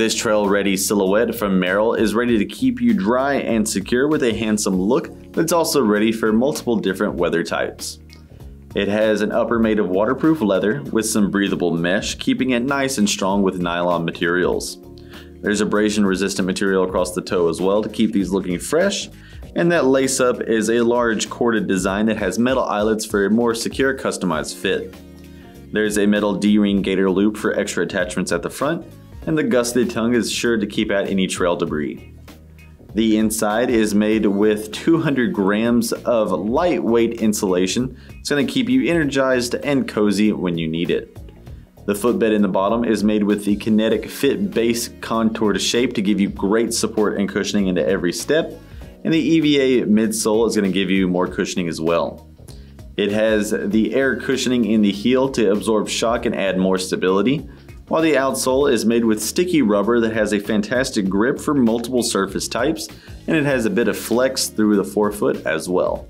This trail-ready silhouette from Merrell is ready to keep you dry and secure with a handsome look, that's also ready for multiple different weather types. It has an upper made of waterproof leather with some breathable mesh, keeping it nice and strong with nylon materials. There's abrasion resistant material across the toe as well to keep these looking fresh, and that lace up is a large corded design that has metal eyelets for a more secure customized fit. There's a metal D-ring gaiter loop for extra attachments at the front, and the gusseted tongue is sure to keep out any trail debris. The inside is made with 200 grams of lightweight insulation. It's going to keep you energized and cozy when you need it. The footbed in the bottom is made with the Kinetic Fit base contoured shape to give you great support and cushioning into every step. And the EVA midsole is going to give you more cushioning as well. It has the air cushioning in the heel to absorb shock and add more stability while the outsole is made with sticky rubber that has a fantastic grip for multiple surface types, and it has a bit of flex through the forefoot as well.